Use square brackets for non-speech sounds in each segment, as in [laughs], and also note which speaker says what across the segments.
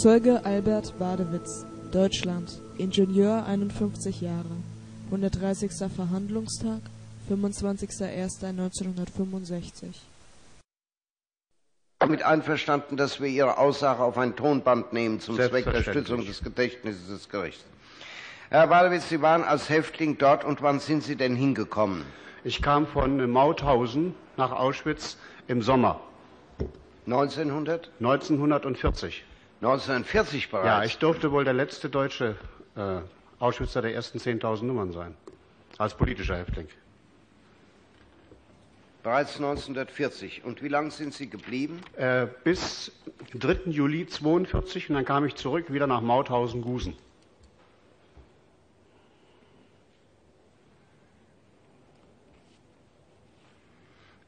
Speaker 1: Zeuge Albert Wadewitz, Deutschland, Ingenieur 51 Jahre, 130. Verhandlungstag, 25.01.1965
Speaker 2: damit einverstanden, dass wir Ihre Aussage auf ein Tonband nehmen zum Zweck der Stützung des Gedächtnisses des Gerichts. Herr Wadewitz, Sie waren als Häftling dort und wann sind Sie denn hingekommen?
Speaker 3: Ich kam von Mauthausen nach Auschwitz im Sommer.
Speaker 2: 1900?
Speaker 3: 1940.
Speaker 2: 1940 bereits?
Speaker 3: Ja, ich durfte wohl der letzte deutsche äh, Auschwitzer der ersten 10.000 Nummern sein, als politischer Häftling.
Speaker 2: Bereits 1940. Und wie lange sind Sie geblieben?
Speaker 3: Äh, bis 3. Juli 1942 und dann kam ich zurück wieder nach Mauthausen-Gusen.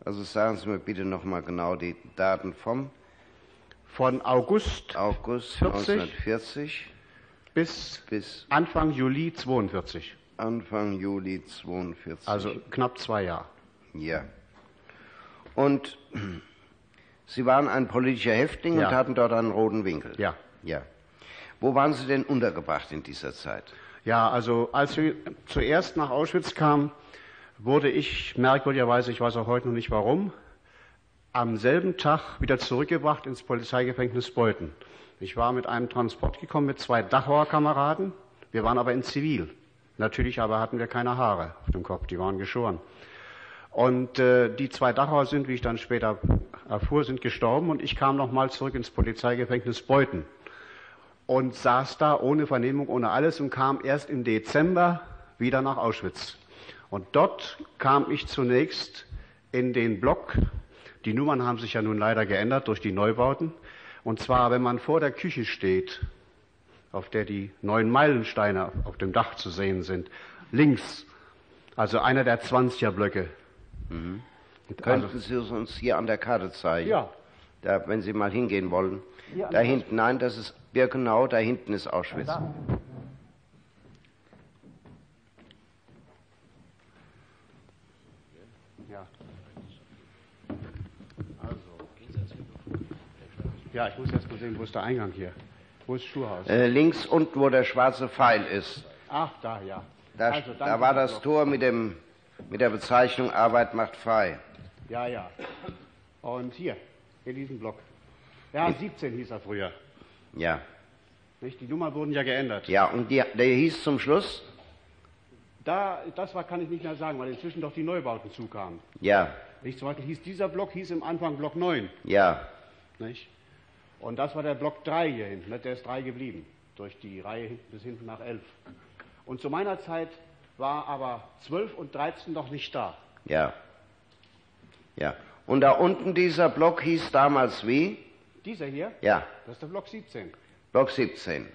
Speaker 2: Also sagen Sie mir bitte noch mal genau die Daten vom
Speaker 3: von August,
Speaker 2: August 40 1940
Speaker 3: bis, bis Anfang Juli 42.
Speaker 2: Anfang Juli 42.
Speaker 3: Also knapp zwei Jahre.
Speaker 2: Ja. Und Sie waren ein politischer Häftling ja. und hatten dort einen roten Winkel.
Speaker 3: Ja.
Speaker 2: Ja. Wo waren Sie denn untergebracht in dieser Zeit?
Speaker 3: Ja, also als wir zuerst nach Auschwitz kamen, wurde ich merkwürdigerweise, ich weiß auch heute noch nicht warum, am selben Tag wieder zurückgebracht ins Polizeigefängnis Beuthen. Ich war mit einem Transport gekommen mit zwei Dachauer Kameraden. Wir waren aber in Zivil. Natürlich aber hatten wir keine Haare auf dem Kopf, die waren geschoren. Und äh, die zwei Dachauer sind, wie ich dann später erfuhr, sind gestorben und ich kam nochmal zurück ins Polizeigefängnis Beuthen und saß da ohne Vernehmung, ohne alles und kam erst im Dezember wieder nach Auschwitz. Und dort kam ich zunächst in den Block. Die Nummern haben sich ja nun leider geändert durch die Neubauten. Und zwar, wenn man vor der Küche steht, auf der die neun Meilensteine auf dem Dach zu sehen sind, links, also einer der 20er Blöcke.
Speaker 2: Mhm. Könnten also, Sie es uns hier an der Karte zeigen?
Speaker 3: Ja.
Speaker 2: Da, wenn Sie mal hingehen wollen. da hinten, nein, das ist Birkenau, da hinten ist Auschwitz. Ja,
Speaker 3: Ja, ich muss erst mal sehen, wo ist der Eingang hier? Wo ist Schuhhaus?
Speaker 2: Äh, links unten, wo der schwarze Pfeil ist.
Speaker 3: Ach, da, ja.
Speaker 2: Da, also, da war das Tor mit, dem, mit der Bezeichnung Arbeit macht frei.
Speaker 3: Ja, ja. Und hier, in diesem Block. Ja, 17 hieß er früher.
Speaker 2: Ja.
Speaker 3: Nicht? Die Nummern wurden ja geändert.
Speaker 2: Ja, und die, der hieß zum Schluss?
Speaker 3: Da, das war, kann ich nicht mehr sagen, weil inzwischen doch die Neubauten zukamen.
Speaker 2: Ja.
Speaker 3: Nicht? Zum Beispiel hieß dieser Block, hieß im Anfang Block 9.
Speaker 2: Ja.
Speaker 3: Nicht? Und das war der Block 3 hier hinten, der ist 3 geblieben, durch die Reihe bis hinten nach 11. Und zu meiner Zeit war aber 12 und 13 noch nicht da.
Speaker 2: Ja. Ja. Und da unten dieser Block hieß damals wie?
Speaker 3: Dieser hier?
Speaker 2: Ja.
Speaker 3: Das ist der Block 17.
Speaker 2: Block 17.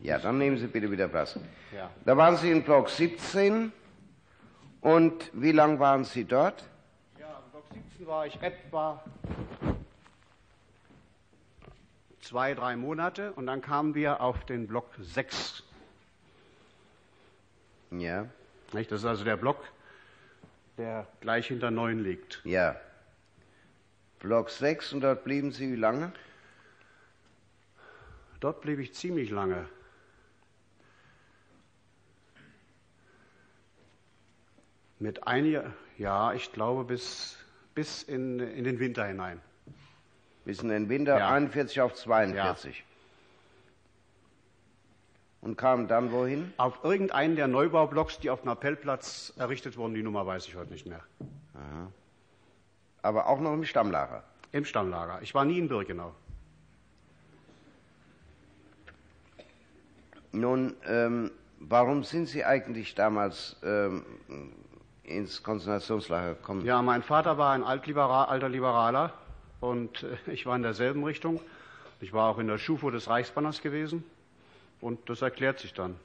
Speaker 2: Ja, dann nehmen Sie bitte wieder Platz.
Speaker 3: Ja.
Speaker 2: Da waren Sie in Block 17. Und wie lange waren Sie dort?
Speaker 3: Ja, in Block 17 war ich etwa zwei, drei Monate und dann kamen wir auf den Block 6.
Speaker 2: Ja.
Speaker 3: Das ist also der Block, der gleich hinter 9 liegt.
Speaker 2: Ja. Block 6 und dort blieben Sie wie lange?
Speaker 3: Dort blieb ich ziemlich lange. Mit einiger, ja, ich glaube bis, bis in, in den Winter hinein
Speaker 2: bis in den Winter ja. 41 auf 42. Ja. Und kam dann wohin?
Speaker 3: Auf irgendeinen der Neubaublocks, die auf dem Appellplatz errichtet wurden. Die Nummer weiß ich heute nicht mehr.
Speaker 2: Aha. Aber auch noch im Stammlager?
Speaker 3: Im Stammlager. Ich war nie in Birkenau.
Speaker 2: Nun, ähm, warum sind Sie eigentlich damals ähm, ins Konzentrationslager gekommen?
Speaker 3: Ja, mein Vater war ein Altliberal, alter Liberaler und äh, ich war in derselben Richtung. Ich war auch in der Schufo des Reichsbanners gewesen und das erklärt sich dann.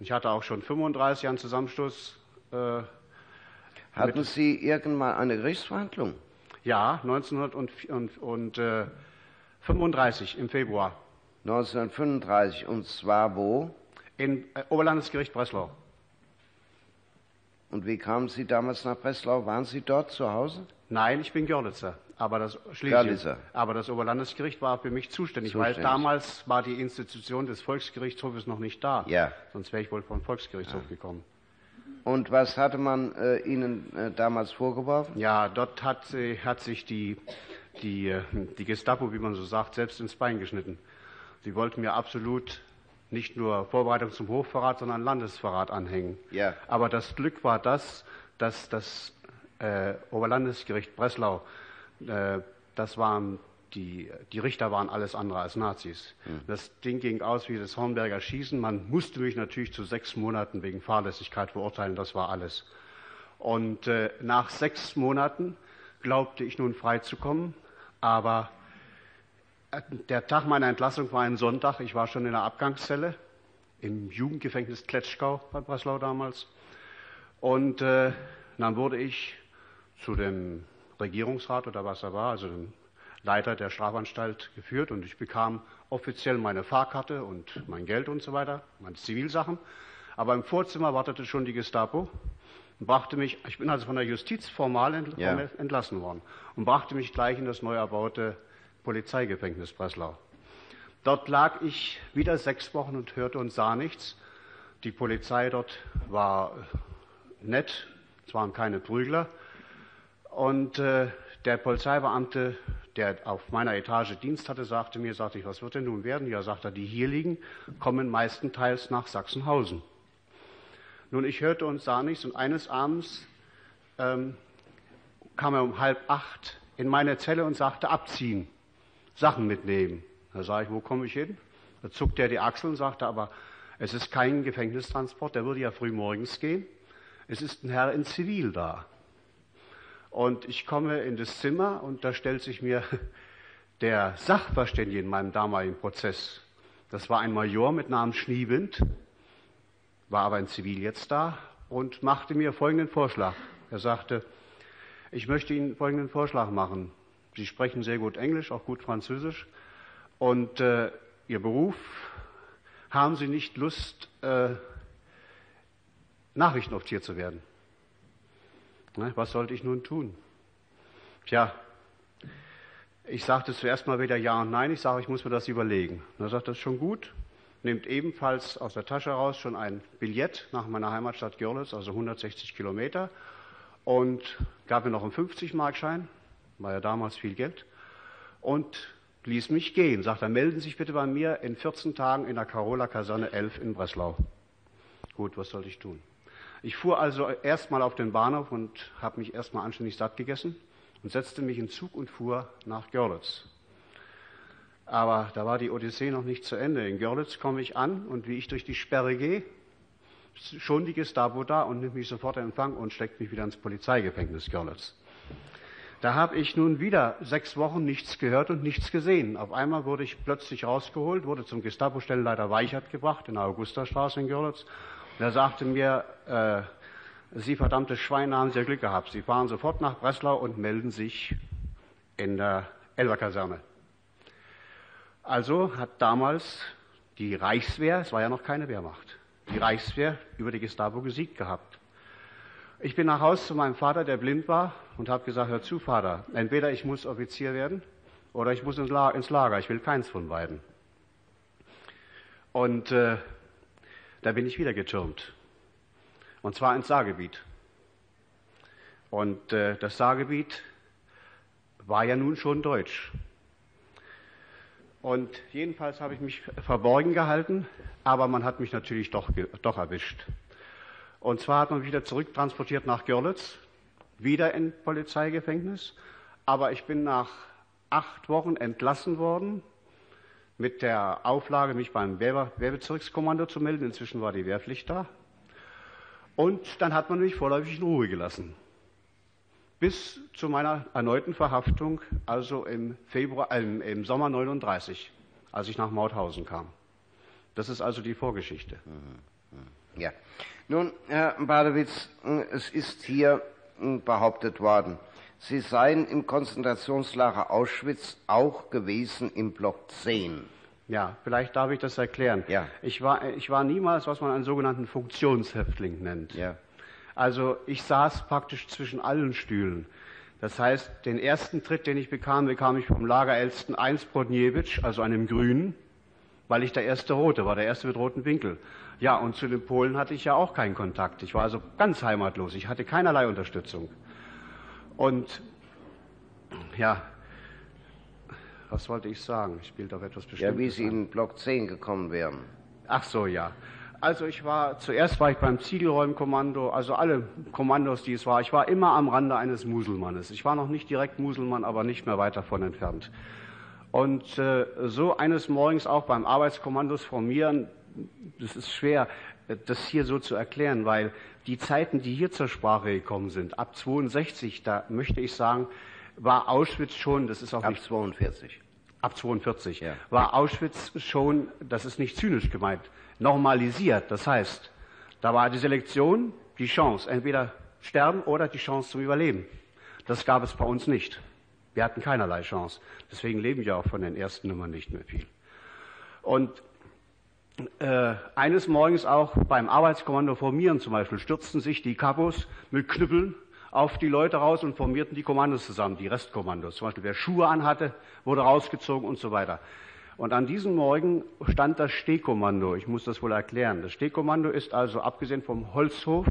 Speaker 3: Ich hatte auch schon 35 einen Zusammenstoß. Äh,
Speaker 2: Hatten Sie irgendwann eine Gerichtsverhandlung?
Speaker 3: Ja, 1935 äh, im Februar.
Speaker 2: 1935 und zwar wo?
Speaker 3: Im äh, Oberlandesgericht Breslau.
Speaker 2: Und wie kamen Sie damals nach Breslau? Waren Sie dort zu Hause?
Speaker 3: Nein, ich bin Görlitzer. Aber das, Schlesien, aber das Oberlandesgericht war für mich zuständig, zuständig, weil damals war die Institution des Volksgerichtshofes noch nicht da.
Speaker 2: Ja.
Speaker 3: Sonst wäre ich wohl vom Volksgerichtshof ja. gekommen.
Speaker 2: Und was hatte man äh, Ihnen äh, damals vorgeworfen?
Speaker 3: Ja, dort hat, äh, hat sich die, die, äh, die Gestapo, wie man so sagt, selbst ins Bein geschnitten. Sie wollten mir absolut nicht nur Vorbereitung zum Hochverrat, sondern Landesverrat anhängen.
Speaker 2: Ja.
Speaker 3: Aber das Glück war das, dass das äh, Oberlandesgericht Breslau, das waren die, die Richter waren alles andere als Nazis. Mhm. Das Ding ging aus wie das Hornberger Schießen. Man musste mich natürlich zu sechs Monaten wegen Fahrlässigkeit verurteilen. Das war alles. Und äh, nach sechs Monaten glaubte ich nun frei zu kommen. Aber äh, der Tag meiner Entlassung war ein Sonntag. Ich war schon in der Abgangszelle im Jugendgefängnis Kletschkau bei Breslau damals. Und äh, dann wurde ich zu dem Regierungsrat oder was er war, also dem Leiter der Strafanstalt geführt und ich bekam offiziell meine Fahrkarte und mein Geld und so weiter, meine Zivilsachen. Aber im Vorzimmer wartete schon die Gestapo und brachte mich, ich bin also von der Justiz formal entlassen worden und brachte mich gleich in das neu erbaute Polizeigefängnis Breslau. Dort lag ich wieder sechs Wochen und hörte und sah nichts. Die Polizei dort war nett, es waren keine Prügler. Und äh, der Polizeibeamte, der auf meiner Etage Dienst hatte, sagte mir, sagte ich, was wird denn nun werden? Ja, sagt er, die hier liegen, kommen meistenteils nach Sachsenhausen. Nun, ich hörte und sah nichts und eines Abends ähm, kam er um halb acht in meine Zelle und sagte, abziehen, Sachen mitnehmen. Da sah ich, wo komme ich hin? Da zuckte er die Achseln und sagte, aber es ist kein Gefängnistransport, der würde ja früh morgens gehen. Es ist ein Herr in Zivil da. Und ich komme in das Zimmer und da stellt sich mir [laughs] der Sachverständige in meinem damaligen Prozess, das war ein Major mit Namen Schniewind, war aber in Zivil jetzt da und machte mir folgenden Vorschlag. Er sagte, ich möchte Ihnen folgenden Vorschlag machen. Sie sprechen sehr gut Englisch, auch gut Französisch und äh, Ihr Beruf, haben Sie nicht Lust, äh, Nachrichtenoffizier zu werden? Ne, was sollte ich nun tun? Tja, ich sagte zuerst mal wieder Ja und Nein. Ich sage, ich muss mir das überlegen. Und er sagt, das ist schon gut. Nimmt ebenfalls aus der Tasche raus schon ein Billett nach meiner Heimatstadt Görlitz, also 160 Kilometer, und gab mir noch einen 50-Markschein, war ja damals viel Geld, und ließ mich gehen. Sagt er, melden Sie sich bitte bei mir in 14 Tagen in der Carola Kaserne 11 in Breslau. Gut, was soll ich tun? Ich fuhr also erstmal auf den Bahnhof und habe mich erstmal anständig satt gegessen und setzte mich in Zug und fuhr nach Görlitz. Aber da war die Odyssee noch nicht zu Ende. In Görlitz komme ich an und wie ich durch die Sperre gehe, schon die Gestapo da und nimmt mich sofort in Empfang und steckt mich wieder ins Polizeigefängnis Görlitz. Da habe ich nun wieder sechs Wochen nichts gehört und nichts gesehen. Auf einmal wurde ich plötzlich rausgeholt, wurde zum Gestapo-Stellenleiter Weichert gebracht in der Augustastraße in Görlitz er sagte mir, äh, Sie verdammte Schweine haben sehr Glück gehabt. Sie fahren sofort nach Breslau und melden sich in der Elberkaserne. Also hat damals die Reichswehr, es war ja noch keine Wehrmacht, die Reichswehr über die Gestapo gesiegt gehabt. Ich bin nach Hause zu meinem Vater, der blind war, und habe gesagt, hör zu, Vater, entweder ich muss Offizier werden oder ich muss ins Lager. Ich will keins von beiden. Und äh, da bin ich wieder getürmt. Und zwar ins Saargebiet. Und äh, das Saargebiet war ja nun schon deutsch. Und jedenfalls habe ich mich verborgen gehalten, aber man hat mich natürlich doch, doch erwischt. Und zwar hat man mich wieder zurücktransportiert nach Görlitz, wieder in Polizeigefängnis. Aber ich bin nach acht Wochen entlassen worden mit der Auflage, mich beim Wehr Wehrbezirkskommando zu melden. Inzwischen war die Wehrpflicht da. Und dann hat man mich vorläufig in Ruhe gelassen. Bis zu meiner erneuten Verhaftung, also im, Februar, äh, im Sommer 39, als ich nach Mauthausen kam. Das ist also die Vorgeschichte. Mhm,
Speaker 2: mhm. Ja. Nun, Herr Badewitz, es ist hier behauptet worden, Sie seien im Konzentrationslager Auschwitz auch gewesen im Block 10.
Speaker 3: Ja, vielleicht darf ich das erklären.
Speaker 2: Ja.
Speaker 3: Ich war, ich war niemals, was man einen sogenannten Funktionshäftling nennt.
Speaker 2: Ja.
Speaker 3: Also ich saß praktisch zwischen allen Stühlen. Das heißt, den ersten Tritt, den ich bekam, bekam ich vom Lagerältesten 1 Brodniewicz, also einem Grünen, weil ich der erste Rote war, der erste mit roten Winkel. Ja, und zu den Polen hatte ich ja auch keinen Kontakt. Ich war also ganz heimatlos. Ich hatte keinerlei Unterstützung. Und ja, was wollte ich sagen? Ich spiele auf etwas Bestimmtes.
Speaker 2: Ja, wie Sie in Block 10 gekommen wären.
Speaker 3: Ach so, ja. Also ich war, zuerst war ich beim Ziegelräumkommando, also alle Kommandos, die es war. Ich war immer am Rande eines Muselmannes. Ich war noch nicht direkt Muselmann, aber nicht mehr weit davon entfernt. Und äh, so eines Morgens auch beim Arbeitskommandos formieren, das ist schwer, das hier so zu erklären, weil die Zeiten, die hier zur Sprache gekommen sind, ab 62, da möchte ich sagen, war Auschwitz schon, das ist auch
Speaker 2: ab
Speaker 3: nicht
Speaker 2: 42.
Speaker 3: Ab 42 ja. war Auschwitz schon, das ist nicht zynisch gemeint, normalisiert. Das heißt, da war die Selektion, die Chance, entweder sterben oder die Chance zum Überleben. Das gab es bei uns nicht. Wir hatten keinerlei Chance. Deswegen leben wir auch von den ersten Nummern nicht mehr viel. Und äh, eines Morgens auch beim Arbeitskommando formieren zum Beispiel stürzten sich die Kapos mit Knüppeln auf die Leute raus und formierten die Kommandos zusammen, die Restkommandos. Zum Beispiel wer Schuhe anhatte, wurde rausgezogen und so weiter. Und an diesem Morgen stand das Stehkommando. Ich muss das wohl erklären. Das Stehkommando ist also, abgesehen vom Holzhof,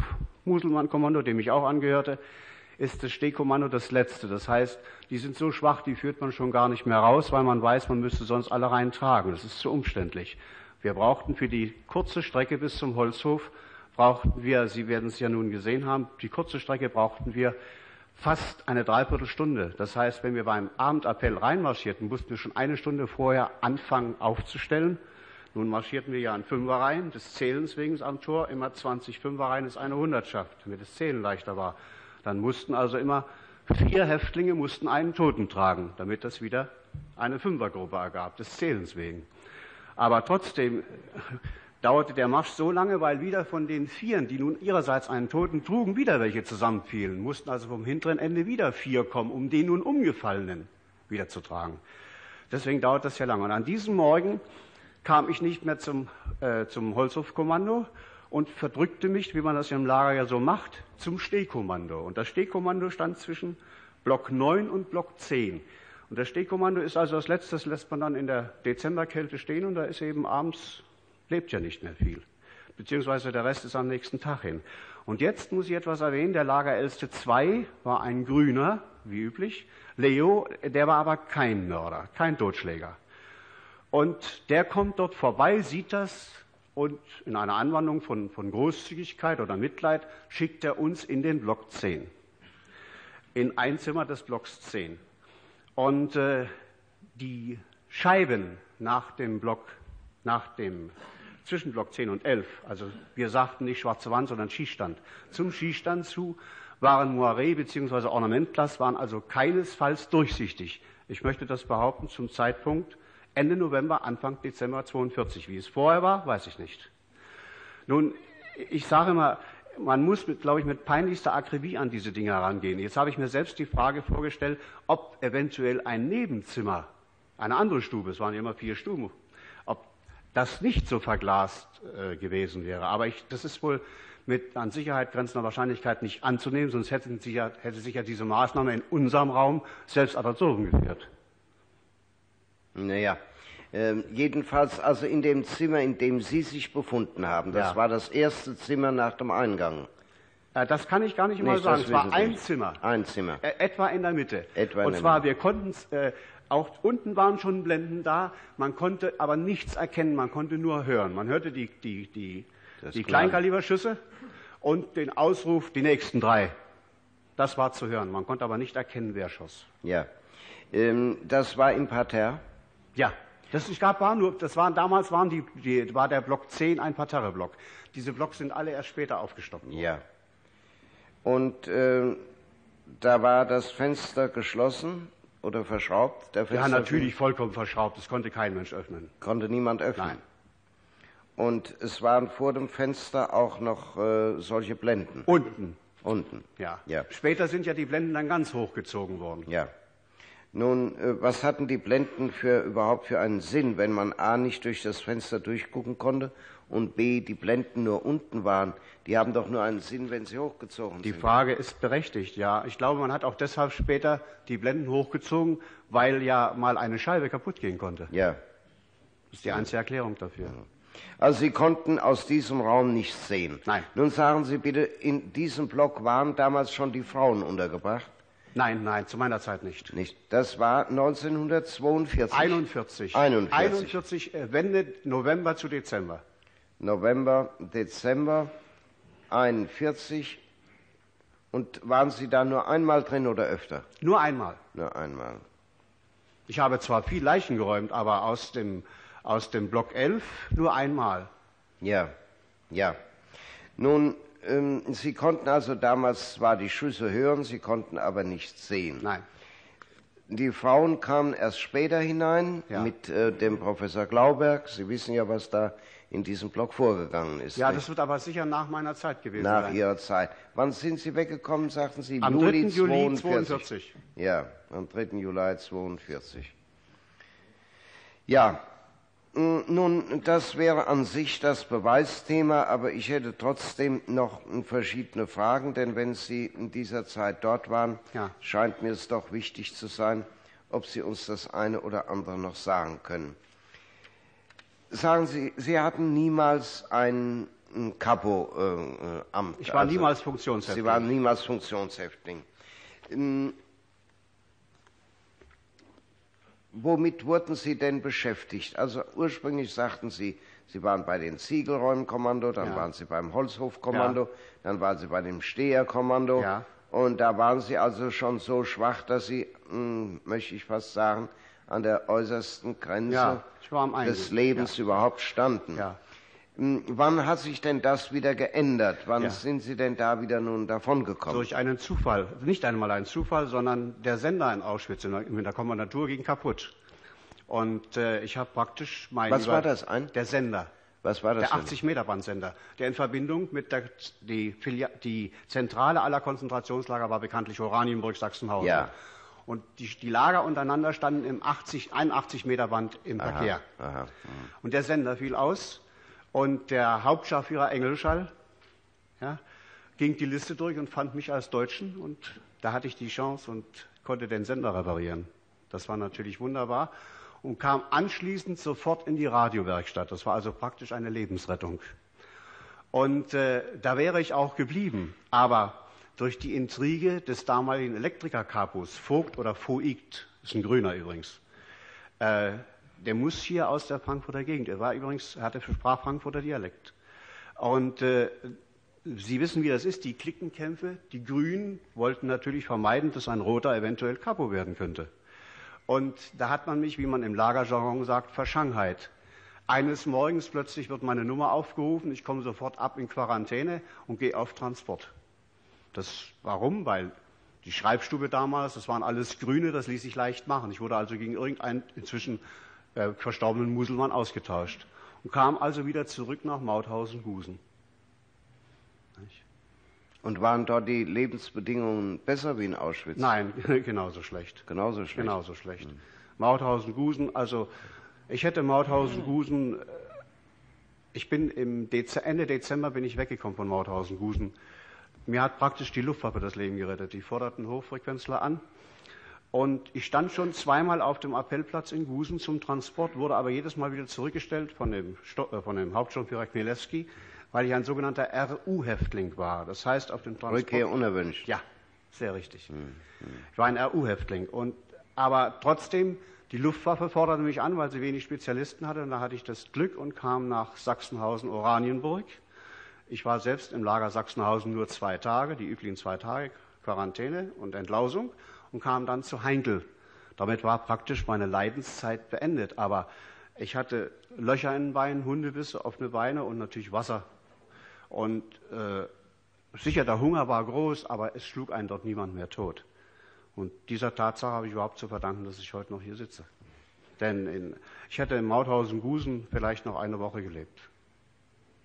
Speaker 3: Muselmann-Kommando, dem ich auch angehörte, ist das Stehkommando das letzte. Das heißt, die sind so schwach, die führt man schon gar nicht mehr raus, weil man weiß, man müsste sonst alle reintragen. Das ist zu umständlich. Wir brauchten für die kurze Strecke bis zum Holzhof, brauchten wir, Sie werden es ja nun gesehen haben, die kurze Strecke brauchten wir fast eine Dreiviertelstunde. Das heißt, wenn wir beim Abendappell reinmarschierten, mussten wir schon eine Stunde vorher anfangen aufzustellen. Nun marschierten wir ja in Fünferreihen, des Zählens wegen am Tor. Immer 20 Fünferreihen ist eine Hundertschaft, damit das Zählen leichter war. Dann mussten also immer vier Häftlinge mussten einen Toten tragen, damit das wieder eine Fünfergruppe ergab, des Zählens wegen. Aber trotzdem dauerte der Marsch so lange, weil wieder von den Vieren, die nun ihrerseits einen Toten trugen, wieder welche zusammenfielen, mussten also vom hinteren Ende wieder vier kommen, um den nun Umgefallenen wieder zu tragen. Deswegen dauert das ja lange. Und an diesem Morgen kam ich nicht mehr zum, äh, zum Holzhofkommando und verdrückte mich, wie man das im Lager ja so macht, zum Stehkommando. Und das Stehkommando stand zwischen Block 9 und Block 10. Und das Stehkommando ist also als letztes, lässt man dann in der Dezemberkälte stehen und da ist eben abends, lebt ja nicht mehr viel. Beziehungsweise der Rest ist am nächsten Tag hin. Und jetzt muss ich etwas erwähnen, der Lagerälteste 2 war ein Grüner, wie üblich. Leo, der war aber kein Mörder, kein Totschläger. Und der kommt dort vorbei, sieht das und in einer Anwandlung von, von Großzügigkeit oder Mitleid schickt er uns in den Block 10. In ein Zimmer des Blocks 10. Und äh, die Scheiben nach dem Block, nach dem Zwischenblock 10 und 11, also wir sagten nicht schwarze Wand, sondern Skistand, zum Skistand zu waren Moiré bzw. Ornamentglas, waren also keinesfalls durchsichtig. Ich möchte das behaupten zum Zeitpunkt Ende November, Anfang Dezember 42. Wie es vorher war, weiß ich nicht. Nun, ich sage mal, man muss, glaube ich, mit peinlichster Akribie an diese Dinge herangehen. Jetzt habe ich mir selbst die Frage vorgestellt, ob eventuell ein Nebenzimmer, eine andere Stube, es waren ja immer vier Stuben, ob das nicht so verglast äh, gewesen wäre. Aber ich, das ist wohl mit an Sicherheit grenzender Wahrscheinlichkeit nicht anzunehmen, sonst hätten sich ja, hätte sich ja diese Maßnahme in unserem Raum selbst ad absurdum geführt.
Speaker 2: Naja, ähm, jedenfalls also in dem Zimmer, in dem Sie sich befunden haben. Das ja. war das erste Zimmer nach dem Eingang.
Speaker 3: Äh, das kann ich gar nicht mal sagen. Es war ein Zimmer.
Speaker 2: Ein Zimmer.
Speaker 3: Äh, etwa in der Mitte.
Speaker 2: Etwa in
Speaker 3: Und zwar, wir konnten äh, auch unten waren schon Blenden da, man konnte aber nichts erkennen, man konnte nur hören. Man hörte die, die, die, die Kleinkaliberschüsse und den Ausruf, die nächsten drei. Das war zu hören. Man konnte aber nicht erkennen, wer schoss.
Speaker 2: Ja. Ähm, das war im Parterre?
Speaker 3: Ja. Das, ich gab, war nur, das waren, damals waren die, die, war der Block 10 ein Parterre-Block. Diese Blocks sind alle erst später aufgestockt worden.
Speaker 2: Ja. Und äh, da war das Fenster geschlossen oder verschraubt?
Speaker 3: Der Fenster ja, natürlich vollkommen verschraubt. Das konnte kein Mensch öffnen.
Speaker 2: Konnte niemand öffnen?
Speaker 3: Nein.
Speaker 2: Und es waren vor dem Fenster auch noch äh, solche Blenden?
Speaker 3: Unten.
Speaker 2: Unten.
Speaker 3: Ja. ja. Später sind ja die Blenden dann ganz hochgezogen worden.
Speaker 2: Ja. Nun, äh, was hatten die Blenden für überhaupt für einen Sinn, wenn man A nicht durch das Fenster durchgucken konnte und B die Blenden nur unten waren? Die haben doch nur einen Sinn, wenn sie hochgezogen
Speaker 3: die
Speaker 2: sind.
Speaker 3: Die Frage ist berechtigt, ja. Ich glaube, man hat auch deshalb später die Blenden hochgezogen, weil ja mal eine Scheibe kaputt gehen konnte.
Speaker 2: Ja.
Speaker 3: Das ist die einzige Erklärung dafür.
Speaker 2: Also Sie konnten aus diesem Raum nichts sehen.
Speaker 3: Nein.
Speaker 2: Nun sagen Sie bitte, in diesem Block waren damals schon die Frauen untergebracht?
Speaker 3: Nein, nein, zu meiner Zeit nicht.
Speaker 2: Nicht. Das war 1942.
Speaker 3: 41.
Speaker 2: 41.
Speaker 3: 41, äh, Wende November zu Dezember.
Speaker 2: November, Dezember 41. Und waren Sie da nur einmal drin oder öfter?
Speaker 3: Nur einmal.
Speaker 2: Nur einmal.
Speaker 3: Ich habe zwar viel Leichen geräumt, aber aus dem, aus dem Block 11 nur einmal.
Speaker 2: Ja, ja. Nun, ähm, Sie konnten also damals zwar die Schüsse hören, Sie konnten aber nichts sehen.
Speaker 3: Nein.
Speaker 2: Die Frauen kamen erst später hinein
Speaker 3: Ja.
Speaker 2: mit äh, dem Professor Glauberg. Sie wissen ja, was da in diesem Block vorgegangen ist.
Speaker 3: Ja,
Speaker 2: nicht?
Speaker 3: das wird aber sicher nach meiner Zeit gewesen
Speaker 2: Nach
Speaker 3: sein.
Speaker 2: Ihrer Zeit. Wann sind Sie weggekommen, sagten Sie?
Speaker 3: Am
Speaker 2: Juli
Speaker 3: 3. Juli
Speaker 2: 42.
Speaker 3: 42.
Speaker 2: Ja, am 3. Juli 42. Ja, nun, das wäre an sich das Beweisthema, aber ich hätte trotzdem noch verschiedene Fragen, denn wenn Sie in dieser Zeit dort waren,
Speaker 3: Ja.
Speaker 2: scheint mir es doch wichtig zu sein, ob Sie uns das eine oder andere noch sagen können. Sagen Sie, Sie hatten niemals ein, Kapo-Amt.
Speaker 3: Ich war niemals Funktionshäftling.
Speaker 2: Sie waren niemals Funktionshäftling. Ähm, Womit wurden Sie denn beschäftigt? Also ursprünglich sagten Sie, Sie waren bei den Ziegelräumkommando, dann
Speaker 3: Ja.
Speaker 2: waren Sie beim Holzhofkommando,
Speaker 3: Ja.
Speaker 2: dann waren Sie bei dem Steherkommando.
Speaker 3: Ja.
Speaker 2: Und da waren Sie also schon so schwach, dass Sie, mh, möchte ich fast sagen, an der äußersten Grenze des. Lebens überhaupt standen.
Speaker 3: Ja.
Speaker 2: Mh, Wann hat sich denn das wieder geändert? Wann
Speaker 3: Ja.
Speaker 2: sind Sie denn da wieder nun davongekommen?
Speaker 3: Durch einen Zufall, nicht einmal ein Zufall, sondern der Sender in Auschwitz in der, Kommandatur ging kaputt. Und äh, ich habe praktisch mein.
Speaker 2: Was war das, ein?
Speaker 3: Der Sender.
Speaker 2: Was war das
Speaker 3: Der
Speaker 2: denn?
Speaker 3: 80-Meter-Bandsender, der in Verbindung mit der die, die Zentrale aller Konzentrationslager war bekanntlich Oranienburg, Sachsenhausen.
Speaker 2: Ja.
Speaker 3: Und die, die Lager untereinander standen im 80, 81 Meter Band im Verkehr.
Speaker 2: aha,
Speaker 3: Und der Sender fiel aus und der Hauptscharführer Engelschall ja, ging die Liste durch und fand mich als Deutschen und da hatte ich die Chance und konnte den Sender reparieren. Das war natürlich wunderbar und kam anschließend sofort in die Radiowerkstatt. Das war also praktisch eine Lebensrettung. Und äh, da wäre ich auch geblieben, aber durch die Intrige des damaligen Elektriker-Kapus, Vogt oder Voigt, ist ein Grüner übrigens, äh, der muss hier aus der Frankfurter Gegend. Er war übrigens, hatte sprach Frankfurter Dialekt. Und äh, Sie wissen, wie das ist, die Klickenkämpfe. Die Grünen wollten natürlich vermeiden, dass ein Roter eventuell Kapo werden könnte. Und da hat man mich, wie man im Lagerjargon sagt, verschangheit. Eines Morgens plötzlich wird meine Nummer aufgerufen, ich komme sofort ab in Quarantäne und gehe auf Transport. Das, warum? Weil die Schreibstube damals, das waren alles Grüne, das ließ sich leicht machen. Ich wurde also gegen irgendeinen inzwischen äh, verstorbenen Muselmann ausgetauscht und kam also wieder zurück nach Mauthausen-Gusen.
Speaker 2: Und waren dort die Lebensbedingungen besser wie in Auschwitz?
Speaker 3: Nein, [laughs] genauso schlecht.
Speaker 2: Genauso schlecht.
Speaker 3: Genauso schlecht. Mauthausen-Gusen, also ich hätte Mauthausen-Gusen, äh, ich bin im Dez Ende Dezember bin ich weggekommen von Mauthausen-Gusen. Mir hat praktisch die Luftwaffe das Leben gerettet. Die forderten Hochfrequenzler an. Und ich stand schon zweimal auf dem Appellplatz in Gusen zum Transport, wurde aber jedes Mal wieder zurückgestellt von dem, Sto äh, von dem Hauptsturmführer Chmielewski, weil ich ein sogenannter RU-Häftling war. Das heißt, auf dem Transport.
Speaker 2: Rückkehr unerwünscht.
Speaker 3: Ja, sehr richtig. Ich war ein RU-Häftling. Und, aber trotzdem, die Luftwaffe forderte mich an, weil sie wenig Spezialisten hatte. Und da hatte ich das Glück und kam nach Sachsenhausen-Oranienburg. Ich war selbst im Lager Sachsenhausen nur zwei Tage, die üblichen zwei Tage Quarantäne und Entlausung und kam dann zu Heinkel. Damit war praktisch meine Leidenszeit beendet. Aber ich hatte Löcher in den Beinen, Hundebisse, offene Beine und natürlich Wasser. Und äh, sicher, der Hunger war groß, aber es schlug einen dort niemand mehr tot. Und dieser Tatsache habe ich überhaupt zu verdanken, dass ich heute noch hier sitze. Denn in, ich hätte in Mauthausen-Gusen vielleicht noch eine Woche gelebt.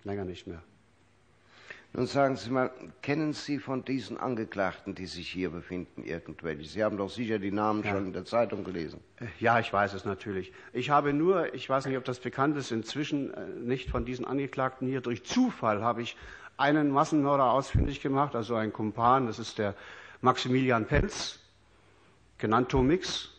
Speaker 3: Länger nicht mehr.
Speaker 2: Nun sagen Sie mal, kennen Sie von diesen Angeklagten, die sich hier befinden, irgendwelche? Sie haben doch sicher die Namen ja. schon in der Zeitung gelesen.
Speaker 3: Äh, ja, ich weiß es natürlich. Ich habe nur, ich weiß nicht, ob das bekannt ist, inzwischen äh, nicht von diesen Angeklagten hier. Durch Zufall habe ich einen Massenmörder ausfindig gemacht, also einen Kumpan, das ist der Maximilian Pelz, genannt Tomix,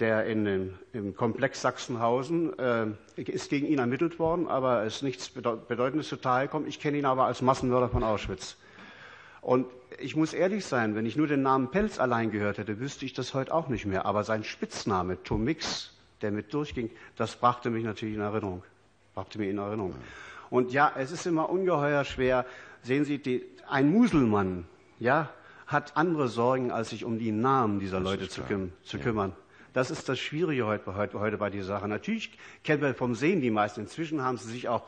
Speaker 3: der in den, im Komplex Sachsenhausen äh, ist gegen ihn ermittelt worden, aber es ist nichts Bedeutendes zutage gekommen. Ich kenne ihn aber als Massenmörder von Auschwitz. Und ich muss ehrlich sein, wenn ich nur den Namen Pelz allein gehört hätte, wüsste ich das heute auch nicht mehr. Aber sein Spitzname, Tomix, der mit durchging, das brachte mich natürlich in Erinnerung. Brachte mir in Erinnerung. Und ja, es ist immer ungeheuer schwer. Sehen Sie, die, ein Muselmann, ja, hat andere Sorgen, als sich um die Namen dieser Leute zu, küm zu ja. kümmern. Das ist das Schwierige heute, bei dieser Sache. Natürlich kennen wir vom Sehen die meisten. Inzwischen haben sie sich auch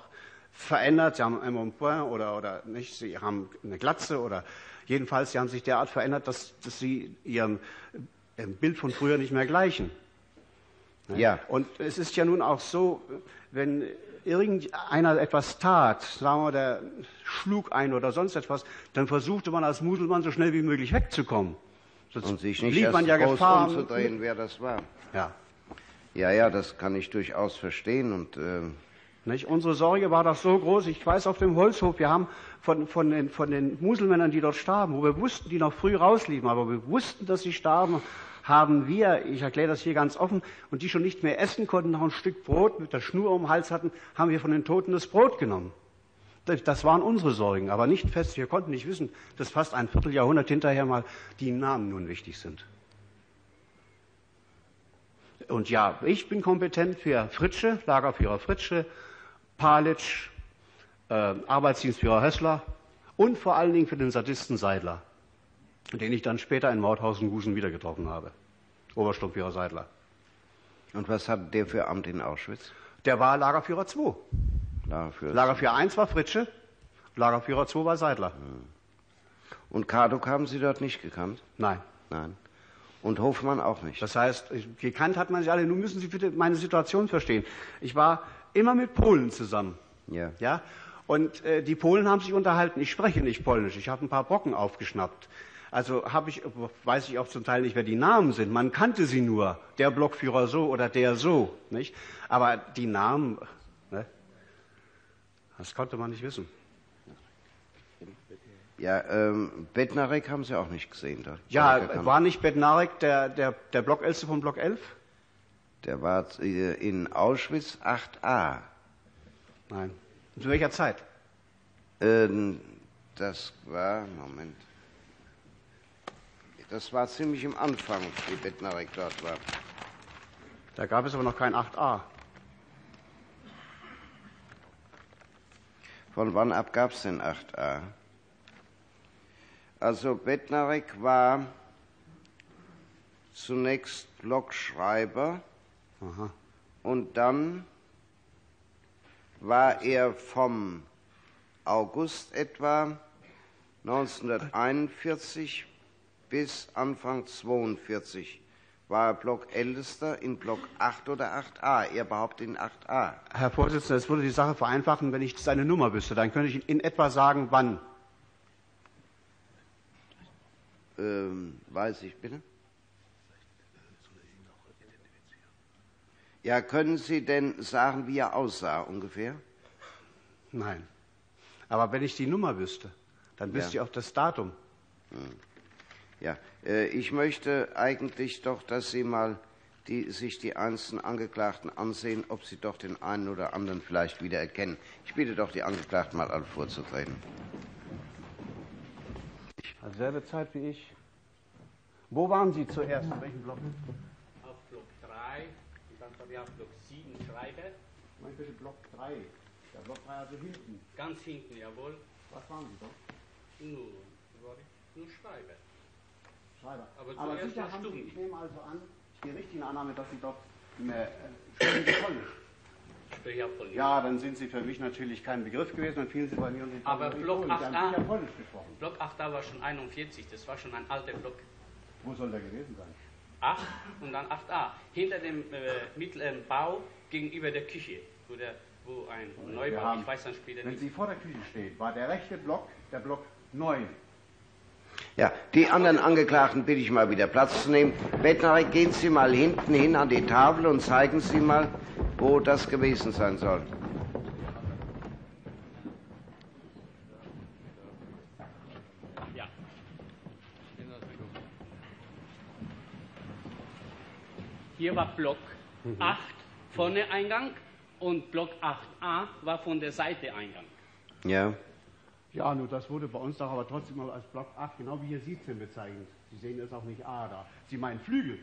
Speaker 3: verändert. Sie haben ein Montpoint oder, oder nicht. Sie haben eine Glatze oder jedenfalls, sie haben sich derart verändert, dass, dass sie ihrem Bild von früher nicht mehr gleichen. Ja. Und es ist ja nun auch so, wenn irgendeiner etwas tat, sagen wir, der schlug ein oder sonst etwas, dann versuchte man als Muselmann so schnell wie möglich wegzukommen.
Speaker 2: Sonst und sich nicht lief man ja Gefahr, umzudrehen, wer das war. Ja. Ja, ja, das kann ich durchaus verstehen und äh
Speaker 3: nicht? Unsere Sorge war doch so groß. Ich weiß auf dem Holzhof, wir haben von, von, den, von den Muselmännern, die dort starben, wo wir wussten, die noch früh rausliefen, aber wir wussten, dass sie starben, haben wir, ich erkläre das hier ganz offen, und die schon nicht mehr essen konnten, noch ein Stück Brot mit der Schnur um den Hals hatten, haben wir von den Toten das Brot genommen. Das waren unsere Sorgen, aber nicht fest. Wir konnten nicht wissen, dass fast ein Vierteljahrhundert hinterher mal die Namen nun wichtig sind. Und ja, ich bin kompetent für Fritsche, Lagerführer Fritsche, Palitsch, äh, Arbeitsdienstführer Hössler und vor allen Dingen für den Sadisten Seidler, den ich dann später in Mauthausen-Gusen wieder getroffen habe. Obersturmführer Seidler.
Speaker 2: Und was hat der für Amt in Auschwitz?
Speaker 3: Der war Lagerführer 2. Lagerführer, Lagerführer 1 war Fritsche, Lagerführer 2 war Seidler. Hm.
Speaker 2: Und Karduk haben Sie dort nicht gekannt?
Speaker 3: Nein.
Speaker 2: Nein. Und Hofmann auch nicht.
Speaker 3: Das heißt, gekannt hat man sie alle. Nun müssen Sie bitte meine Situation verstehen. Ich war immer mit Polen zusammen. Ja. ja? Und äh, die Polen haben sich unterhalten. Ich spreche nicht Polnisch. Ich habe ein paar Brocken aufgeschnappt. Also habe ich, weiß ich auch zum Teil nicht, wer die Namen sind. Man kannte sie nur. Der Blockführer so oder der so. Nicht? Aber die Namen, das konnte man nicht wissen.
Speaker 2: Ja, ähm, Bednarek haben Sie auch nicht gesehen. Da
Speaker 3: ja, war nicht Bednarek der, der, der Blockälteste von Block 11?
Speaker 2: Der war äh, in Auschwitz 8a.
Speaker 3: Nein. Zu welcher Zeit?
Speaker 2: Ähm, das war, Moment. Das war ziemlich im Anfang, wie Bednarek dort war.
Speaker 3: Da gab es aber noch kein 8a.
Speaker 2: Von wann ab gab es den 8a? Also Bednarek war zunächst Blogschreiber Aha. und dann war er vom August etwa 1941 bis Anfang 1942 war er Blockältester in Block 8 oder 8a. Er behauptet in 8a.
Speaker 3: Herr Vorsitzender, es würde die Sache vereinfachen, wenn ich seine Nummer wüsste. Dann könnte ich in etwa sagen, wann.
Speaker 2: Ähm, weiß ich bitte. Ja, können Sie denn sagen, wie er aussah ungefähr?
Speaker 3: Nein. Aber wenn ich die Nummer wüsste, dann wüsste ja. ich auch das Datum. Hm.
Speaker 2: Ja, äh, ich möchte eigentlich doch, dass Sie mal die, sich die einzelnen Angeklagten ansehen, ob sie doch den einen oder anderen vielleicht wieder erkennen. Ich bitte doch die Angeklagten mal alle vorzutreten.
Speaker 3: Also selbe Zeit wie ich. Wo waren Sie zuerst? In welchem Block?
Speaker 4: Auf Block 3 und dann habe ich auf Block 7 Schreiber.
Speaker 3: Mein bitte Block 3. Der Block 3 also hinten.
Speaker 4: Ganz hinten, jawohl.
Speaker 3: Was waren Sie doch?
Speaker 4: Nur, war ich nur Schreiber.
Speaker 3: Schreiber. Aber, Aber sicher haben Sie, ich nehme also an, die richtige Annahme, dass Sie doch äh, sprechen Sie Polnisch.
Speaker 4: Ja
Speaker 3: dann sind Sie für mich natürlich kein Begriff gewesen, dann fielen Sie bei mir und
Speaker 4: Aber Block 8a, Block 8a war schon 41, das war schon ein alter Block.
Speaker 3: Wo soll der gewesen sein?
Speaker 4: 8 und dann 8a. Hinter dem äh, mittleren Bau gegenüber der Küche, wo, der, wo ein Neubau,
Speaker 3: haben-
Speaker 4: ich weiß dann später
Speaker 3: Wenn
Speaker 4: nicht.
Speaker 3: Sie vor der Küche stehen, war der rechte Block der Block 9.
Speaker 2: Ja, die anderen Angeklagten bitte ich mal wieder Platz zu nehmen. Bednarek, gehen Sie mal hinten hin an die Tafel und zeigen Sie mal, wo das gewesen sein soll.
Speaker 4: Ja. Hier war Block 8 vorne Eingang und Block 8a war von der Seite Eingang.
Speaker 2: Ja,
Speaker 3: Ja, nur das wurde bei uns doch aber trotzdem mal als Block 8, genau wie hier 17 bezeichnet. Sie sehen jetzt auch nicht A da. Sie meinen Flügel.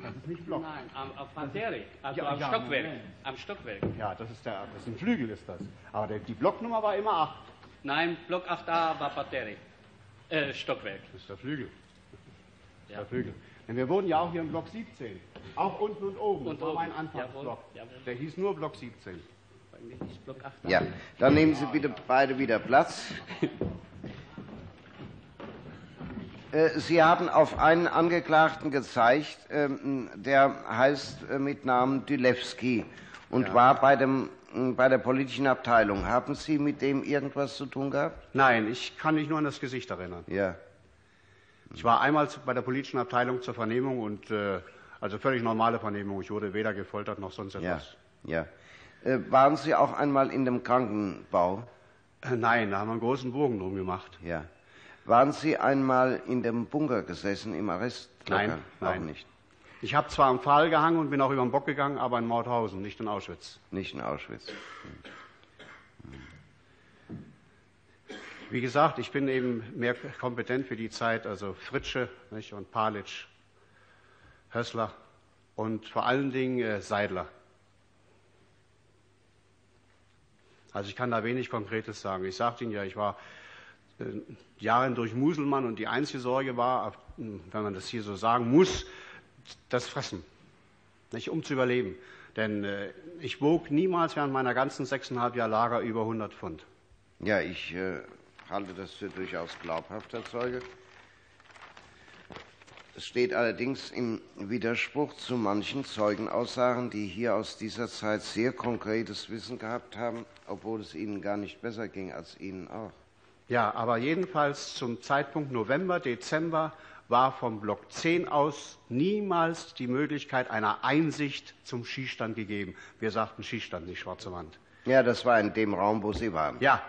Speaker 3: Das ist nicht Block.
Speaker 4: Nein, am, auf Parterre, also
Speaker 3: Ja,
Speaker 4: am
Speaker 3: ja,
Speaker 4: Stockwerk.
Speaker 3: Moment.
Speaker 4: Am Stockwerk.
Speaker 3: Ja, das ist, der, das ist ein Flügel, ist das. Aber der, die Blocknummer war immer 8.
Speaker 4: Nein, Block 8a war Parterre. Äh, Stockwerk.
Speaker 3: Das ist der Flügel.
Speaker 4: Ja.
Speaker 3: Der Flügel. Denn wir wurden ja auch hier im Block 17. Auch unten und oben.
Speaker 4: Und
Speaker 3: das war
Speaker 4: oben.
Speaker 3: mein Anfangsblock. Der hieß nur Block 17.
Speaker 2: ja. Dann nehmen Sie bitte beide wieder Platz. Äh, Sie haben auf einen Angeklagten gezeigt, ähm, der heißt äh, mit Namen Dylewski und
Speaker 3: Ja.
Speaker 2: war bei, dem, äh, bei der politischen Abteilung. Haben Sie mit dem irgendwas zu tun gehabt?
Speaker 3: Nein, ich kann mich nur an das Gesicht erinnern.
Speaker 2: Ja.
Speaker 3: Ich war einmal bei der politischen Abteilung zur Vernehmung und äh, also völlig normale Vernehmung. Ich wurde weder gefoltert noch sonst
Speaker 2: Ja,
Speaker 3: etwas.
Speaker 2: ja. Äh, waren Sie auch einmal in dem Krankenbau?
Speaker 3: Äh, Nein, da haben wir einen großen Bogen drum gemacht.
Speaker 2: Ja. Waren Sie einmal in dem Bunker gesessen, im Arrest?
Speaker 3: Nein,
Speaker 2: Auch
Speaker 3: nein.
Speaker 2: nicht.
Speaker 3: Ich habe zwar am Pfahl gehangen und bin auch über den Bock gegangen, aber in Mauthausen, nicht in Auschwitz.
Speaker 2: Nicht in Auschwitz.
Speaker 3: Wie gesagt, ich bin eben mehr kompetent für die Zeit, also Fritsche nicht, und Palitsch, Hössler und vor allen Dingen äh, Seidler. Also ich kann da wenig Konkretes sagen. Ich sagte Ihnen ja, ich war äh, Jahre durch Muselmann und die einzige Sorge war, wenn man das hier so sagen muss, das Fressen, nicht, um zu überleben. Denn äh, ich wog niemals während meiner ganzen sechseinhalb Jahre Lager über 100 Pfund.
Speaker 2: Ja, ich äh, halte das für durchaus glaubhaft, Herr Zeuge. Es steht allerdings im Widerspruch zu manchen Zeugenaussagen, die hier aus dieser Zeit sehr konkretes Wissen gehabt haben, obwohl es ihnen gar nicht besser ging als Ihnen auch.
Speaker 3: Ja, aber jedenfalls zum Zeitpunkt November, Dezember war vom Block 10 aus niemals die Möglichkeit einer Einsicht zum Schießstand gegeben. Wir sagten Schießstand, nicht schwarze Wand.
Speaker 2: Ja, das war in dem Raum, wo Sie waren.
Speaker 3: Ja,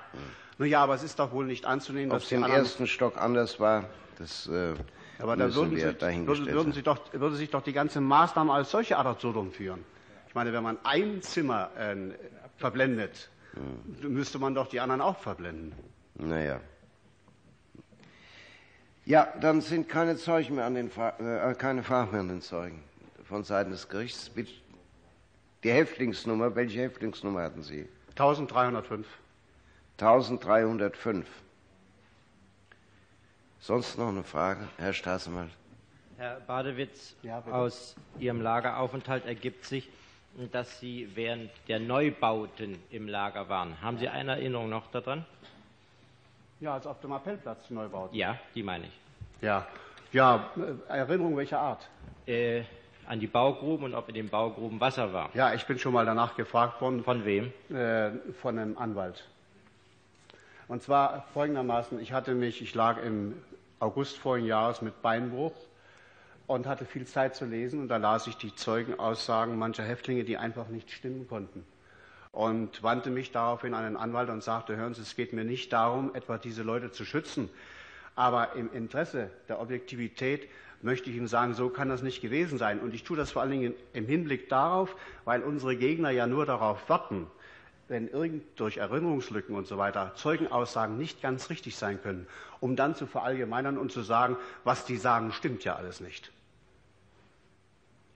Speaker 3: nun ja, aber es ist doch wohl nicht anzunehmen,
Speaker 2: Ob
Speaker 3: dass
Speaker 2: es im ersten Stock anders war, das äh,
Speaker 3: aber da würden,
Speaker 2: wir
Speaker 3: Sie, würden, würden. Sie doch, würde sich doch die ganze Maßnahme als solche ad absurdum führen. Ich meine, wenn man ein Zimmer äh, verblendet,
Speaker 2: Hm.
Speaker 3: müsste man doch die anderen auch verblenden.
Speaker 2: Naja. Ja, dann sind keine Zeugen mehr an den Fra äh, keine Fragen mehr an den Zeugen von Seiten des Gerichts. Bitte. Die Häftlingsnummer, welche Häftlingsnummer hatten Sie?
Speaker 3: 1305.
Speaker 2: 1305. Sonst noch eine Frage, Herr Staatsanwalt?
Speaker 5: Herr Badewitz,
Speaker 3: Ja,
Speaker 5: aus Ihrem Lageraufenthalt ergibt sich, dass Sie während der Neubauten im Lager waren. Haben Sie eine Erinnerung noch daran?
Speaker 3: Ja, als auf dem Appellplatz neu baut.
Speaker 5: Ja, die meine ich.
Speaker 3: Ja, ja, Erinnerung welcher Art?
Speaker 5: Äh, an die Baugruben und ob in den Baugruben Wasser war.
Speaker 3: Ja, ich bin schon mal danach gefragt worden
Speaker 5: Von wem?
Speaker 3: äh, von einem Anwalt. Und zwar folgendermaßen, ich hatte mich, ich lag im August vorigen Jahres mit Beinbruch und hatte viel Zeit zu lesen und da las ich die Zeugenaussagen mancher Häftlinge, die einfach nicht stimmen konnten. Und wandte mich daraufhin an den Anwalt und sagte, hören Sie, es geht mir nicht darum, etwa diese Leute zu schützen, aber im Interesse der Objektivität möchte ich Ihnen sagen, so kann das nicht gewesen sein. Und ich tue das vor allen Dingen im Hinblick darauf, weil unsere Gegner ja nur darauf warten, wenn irgend durch Erinnerungslücken und so weiter Zeugenaussagen nicht ganz richtig sein können, um dann zu verallgemeinern und zu sagen, was die sagen, stimmt ja alles nicht.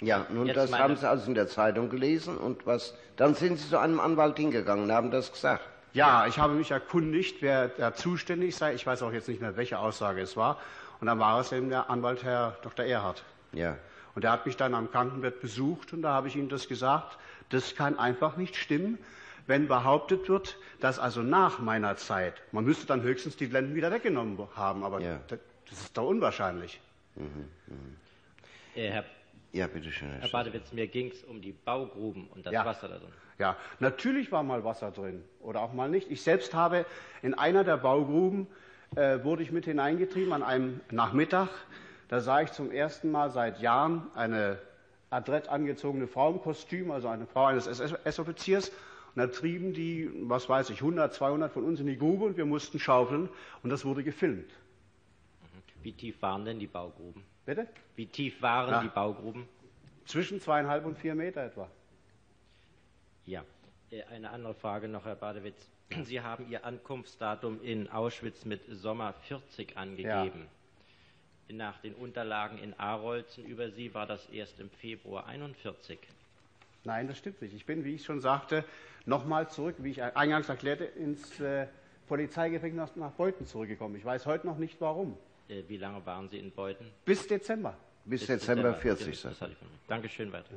Speaker 2: Ja, nun,
Speaker 5: Jetzt
Speaker 2: das haben Sie also in der Zeitung gelesen und was? Dann sind Sie zu einem Anwalt hingegangen und haben das gesagt.
Speaker 3: Ja, ich habe mich erkundigt, wer da zuständig sei. Ich weiß auch jetzt nicht mehr, welche Aussage es war. Und dann war es eben der Anwalt Herr Dr. Erhard.
Speaker 2: Ja.
Speaker 3: Und er hat mich dann am Krankenbett besucht und da habe ich ihm das gesagt. Das kann einfach nicht stimmen, wenn behauptet wird, dass also nach meiner Zeit, man müsste dann höchstens die Blenden wieder weggenommen haben, aber
Speaker 2: Ja.
Speaker 3: das, das ist doch unwahrscheinlich.
Speaker 5: Äh, Herr
Speaker 2: Ja, bitteschön.
Speaker 5: Herr Badewitz, mir ging es um die Baugruben und das
Speaker 3: Ja.
Speaker 5: Wasser da drin.
Speaker 3: Ja, natürlich war mal Wasser drin oder auch mal nicht. Ich selbst habe in einer der Baugruben, äh, wurde ich mit hineingetrieben an einem Nachmittag. Da sah ich zum ersten Mal seit Jahren eine adrett angezogene Frau im Kostüm, also eine Frau eines SS-Offiziers. Und da trieben die, was weiß ich, 100, 200 von uns in die Grube und wir mussten schaufeln und das wurde gefilmt.
Speaker 5: Wie tief waren denn die Baugruben?
Speaker 3: Bitte?
Speaker 5: Wie tief waren
Speaker 3: Ja.
Speaker 5: die Baugruben?
Speaker 3: Zwischen zweieinhalb und vier Meter etwa.
Speaker 5: Ja. Äh, Eine andere Frage noch, Herr Badewitz. [clears throat] Sie haben Ihr Ankunftsdatum in Auschwitz mit Sommer 40 angegeben. Nach den Unterlagen in Arolzen über Sie war das erst im Februar 41.
Speaker 3: Nein, das stimmt nicht. Ich bin, wie ich schon sagte, nochmal zurück, wie ich eingangs erklärte, ins äh, Polizeigefängnis nach Beuthen zurückgekommen. Ich weiß heute noch nicht warum.
Speaker 5: Äh, Wie lange waren Sie in Beuthen?
Speaker 3: Bis Dezember.
Speaker 2: Bis Dezember 40,
Speaker 5: Das, hatte ich von mir. Dankeschön, weiter.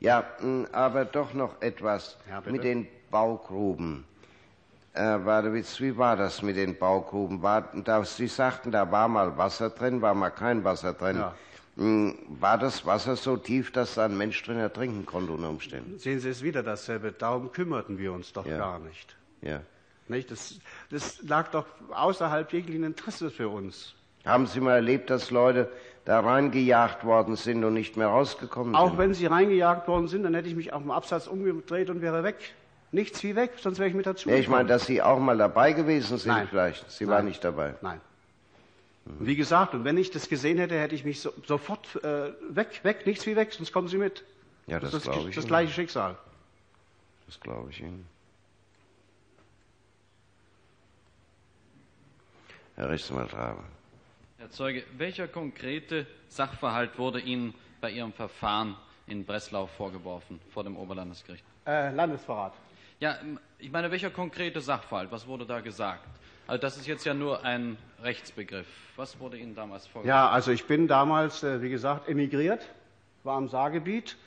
Speaker 2: Ja, mh, aber doch noch etwas
Speaker 3: Ja,
Speaker 2: mit den Baugruben. Äh, Wadewitz, wie war das mit den Baugruben? War, da, Sie sagten, da war mal Wasser drin, war mal kein Wasser drin.
Speaker 3: Ja.
Speaker 2: Mh, War das Wasser so tief, dass da ein Mensch drin ertrinken konnte unter Umständen?
Speaker 3: Sehen Sie es wieder dasselbe. Darum kümmerten wir uns doch
Speaker 2: Ja.
Speaker 3: gar nicht.
Speaker 2: Ja.
Speaker 3: Nicht? Das, das lag doch außerhalb jeglichen Interesses für uns.
Speaker 2: Haben Sie mal erlebt, dass Leute da reingejagt worden sind und nicht mehr rausgekommen
Speaker 3: Auch
Speaker 2: sind?
Speaker 3: wenn sie reingejagt worden sind, dann hätte ich mich auf dem Absatz umgedreht und wäre weg. Nichts wie weg, sonst wäre ich mit dazu.
Speaker 2: Ja, ich meine, dass Sie auch mal dabei gewesen sind
Speaker 3: Nein.
Speaker 2: vielleicht. Sie
Speaker 3: Nein.
Speaker 2: waren nicht dabei.
Speaker 3: Nein. Und wie gesagt, und wenn ich das gesehen hätte, hätte ich mich so, sofort äh, weg, weg, nichts wie weg, sonst kommen Sie mit.
Speaker 2: Ja, das
Speaker 3: ist
Speaker 2: glaube
Speaker 3: das,
Speaker 2: ich
Speaker 3: das
Speaker 2: Ihnen.
Speaker 3: gleiche Schicksal.
Speaker 2: Das glaube ich Ihnen. Herr Rechtsanwalt
Speaker 6: Herr Zeuge, welcher konkrete Sachverhalt wurde Ihnen bei Ihrem Verfahren in Breslau vorgeworfen vor dem Oberlandesgericht?
Speaker 3: Äh, Landesverrat.
Speaker 6: Ja, ich meine, welcher konkrete Sachverhalt? Was wurde da gesagt? Also das ist jetzt ja nur ein Rechtsbegriff. Was wurde Ihnen damals vorgeworfen?
Speaker 3: Ja, also ich bin damals, äh, wie gesagt, emigriert, war am Saargebiet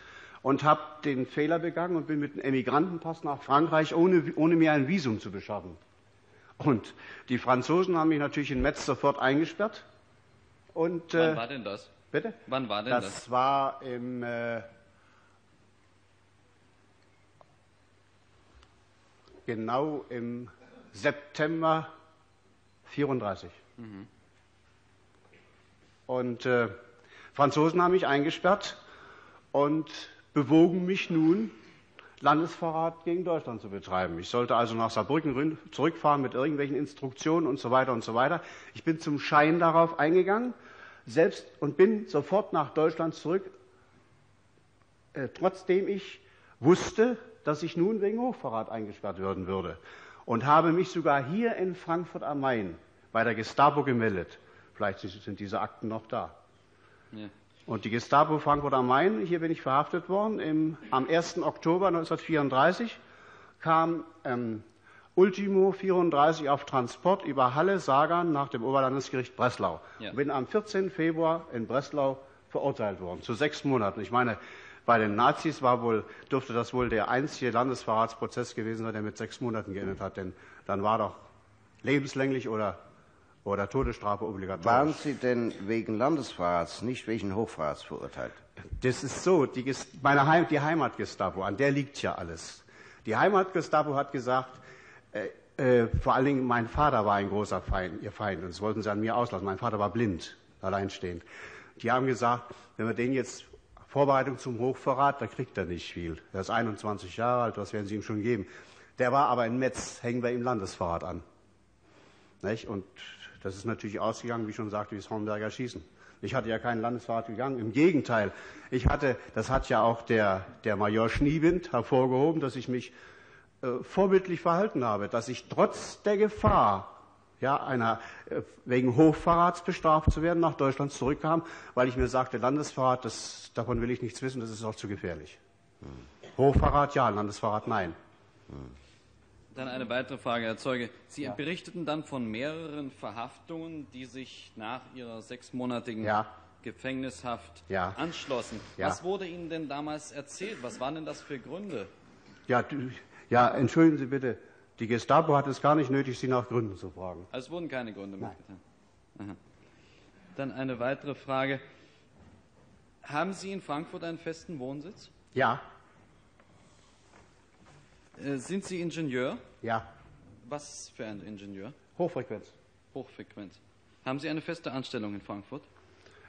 Speaker 3: und habe den Fehler begangen und bin mit einem Emigrantenpass nach Frankreich, ohne, ohne mir ein Visum zu beschaffen. Und die Franzosen haben mich natürlich in Metz sofort eingesperrt. Und,
Speaker 6: Wann
Speaker 3: äh,
Speaker 6: war denn das?
Speaker 3: bitte?
Speaker 6: Wann war denn
Speaker 3: Das,
Speaker 6: das?
Speaker 3: war im äh, genau im September 34. Und äh, Franzosen haben mich eingesperrt und bewogen mich nun, Landesverrat gegen Deutschland zu betreiben. Ich sollte also nach Saarbrücken zurückfahren mit irgendwelchen Instruktionen und so weiter und so weiter. Ich bin zum Schein darauf eingegangen, selbst und bin sofort nach Deutschland zurück, äh, trotzdem ich wusste, dass ich nun wegen Hochverrat eingesperrt werden würde. Und habe mich sogar hier in Frankfurt am Main bei der Gestapo gemeldet. Vielleicht sind diese Akten noch da.
Speaker 6: Ja.
Speaker 3: Und die Gestapo Frankfurt am Main, hier bin ich verhaftet worden, im, am 1. Oktober 1934 kam ähm, Ultimo 34 auf Transport über Halle, Sagan nach dem Oberlandesgericht Breslau.
Speaker 6: Ja.
Speaker 3: Bin am 14. Februar in Breslau verurteilt worden, zu sechs Monaten. Ich meine, bei den Nazis war wohl, dürfte das wohl der einzige Landesverratsprozess gewesen sein, der mit sechs Monaten geendet hat, denn dann war doch lebenslänglich oder, oder Todesstrafe obligatorisch.
Speaker 2: Waren Sie denn wegen Landesverrats, nicht wegen Hochverrats verurteilt?
Speaker 3: Das ist so, die, meine Heim, die Heimatgestapo, an der liegt ja alles. Die Heimatgestapo hat gesagt, äh, äh, vor allen Dingen mein Vater war ein großer Feind, ihr Feind, und das wollten sie an mir auslassen. Mein Vater war blind, alleinstehend. Die haben gesagt, wenn wir den jetzt Vorbereitung zum Hochverrat, da kriegt er nicht viel. Er ist 21 Jahre alt, was werden sie ihm schon geben? Der war aber in Metz, hängen wir ihm Landesverrat an. Nicht? Und das ist natürlich ausgegangen, wie ich schon sagte, wie das Hornberger Schießen. Ich hatte ja keinen Landesrat gegangen. Im Gegenteil, ich hatte, das hat ja auch der, der Major Schniebind hervorgehoben, dass ich mich äh, vorbildlich verhalten habe, dass ich trotz der Gefahr, ja, einer, äh, wegen Hochverrats bestraft zu werden, nach Deutschland zurückkam, weil ich mir sagte, Landesverrat, das, davon will ich nichts wissen, das ist auch zu gefährlich. Hochverrat ja, Landesverrat nein.
Speaker 6: Dann eine weitere Frage, Herr Zeuge. Sie berichteten dann von mehreren Verhaftungen, die sich nach Ihrer sechsmonatigen
Speaker 3: Ja.
Speaker 6: Gefängnishaft
Speaker 3: Ja.
Speaker 6: anschlossen.
Speaker 3: Ja.
Speaker 6: Was wurde Ihnen denn damals erzählt? Was waren denn das für Gründe?
Speaker 3: Ja, du, ja, entschuldigen Sie bitte, die Gestapo hat es gar nicht nötig, Sie nach Gründen zu fragen.
Speaker 6: Also es wurden keine Gründe mitgeteilt. Aha. Dann eine weitere Frage. Haben Sie in Frankfurt einen festen Wohnsitz?
Speaker 3: Ja,
Speaker 6: Äh, sind Sie Ingenieur?
Speaker 3: Ja,
Speaker 6: Was für ein Ingenieur?
Speaker 3: Hochfrequenz.
Speaker 6: Hochfrequenz. Haben Sie eine feste Anstellung in Frankfurt?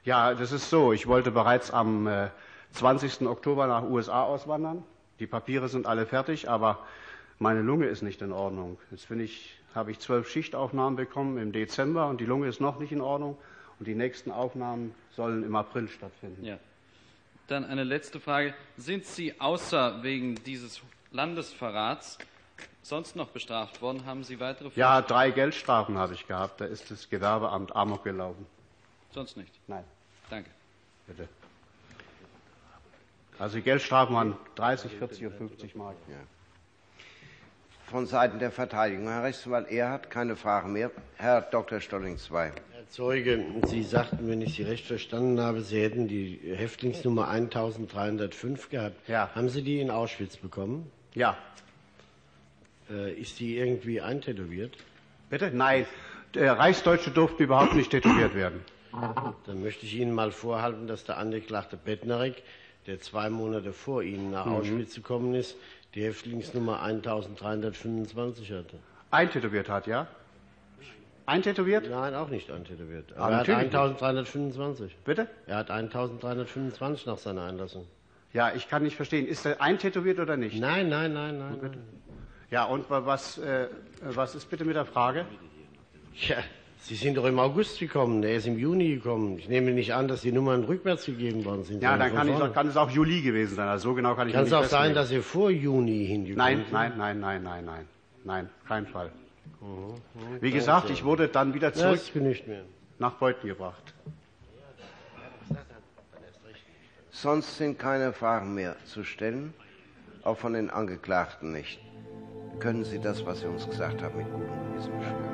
Speaker 3: Ja, das ist so. Ich wollte bereits am äh, 20. Oktober nach USA auswandern. Die Papiere sind alle fertig, aber meine Lunge ist nicht in Ordnung. Jetzt ich, habe ich zwölf Schichtaufnahmen bekommen im Dezember und die Lunge ist noch nicht in Ordnung. Und die nächsten Aufnahmen sollen im April stattfinden.
Speaker 6: Ja. Dann eine letzte Frage. Sind Sie außer wegen dieses Landesverrats sonst noch bestraft worden? Haben Sie weitere
Speaker 3: Ja, drei Geldstrafen habe ich gehabt. Da ist das Gewerbeamt Amok gelaufen.
Speaker 6: Sonst nicht.
Speaker 3: Nein,
Speaker 6: Danke.
Speaker 3: bitte. Also die Geldstrafen waren 30, 40 und 50 Mark.
Speaker 2: Von Seiten der Verteidigung. Herr Rechtsanwalt Erhard, keine Frage mehr. Herr Dr. Stolling II.
Speaker 7: Herr Zeuge, Sie sagten, wenn ich Sie recht verstanden habe, Sie hätten die Häftlingsnummer 1305 gehabt.
Speaker 3: Ja.
Speaker 7: Haben Sie die in Auschwitz bekommen?
Speaker 3: Ja,
Speaker 7: Äh, ist die irgendwie eintätowiert?
Speaker 3: bitte? Nein, der Reichsdeutsche durften überhaupt nicht tätowiert werden.
Speaker 7: Dann möchte ich Ihnen mal vorhalten, dass der Angeklagte Bettnerek, der zwei Monate vor Ihnen nach Auschwitz gekommen ist, die Häftlingsnummer 1325 hatte.
Speaker 3: Eintätowiert hat, ja? Eintätowiert?
Speaker 7: Nein, auch nicht eintätowiert.
Speaker 3: Ah,
Speaker 7: Aber er hat
Speaker 3: natürlich nicht.
Speaker 7: 1325.
Speaker 3: Bitte?
Speaker 7: Er hat 1325 nach seiner Einlassung.
Speaker 3: Ja, ich kann nicht verstehen. Ist er eintätowiert oder nicht?
Speaker 7: Nein, nein, nein, nein. nein.
Speaker 3: Ja, und wa- was, äh, was ist bitte mit der Frage?
Speaker 7: Ja, Sie sind doch im August gekommen, er ist im Juni gekommen. Ich nehme nicht an, dass die Nummern rückwärts gegeben worden sind.
Speaker 3: Ja, dann kann, ich, kann es auch Juli gewesen sein. Also so genau kann ich
Speaker 7: Kann es auch sein, dass Sie vor Juni hingekommen
Speaker 3: Nein,
Speaker 7: sind?
Speaker 3: nein, nein, nein, nein, nein, nein. Nein, kein Fall. Wie gesagt, ich wurde dann wieder zurück nach Beuthen gebracht.
Speaker 2: Sonst sind keine Fragen mehr zu stellen, auch von den Angeklagten nicht. Können Sie das, was Sie uns gesagt haben, mit gutem Gewissen beschließen?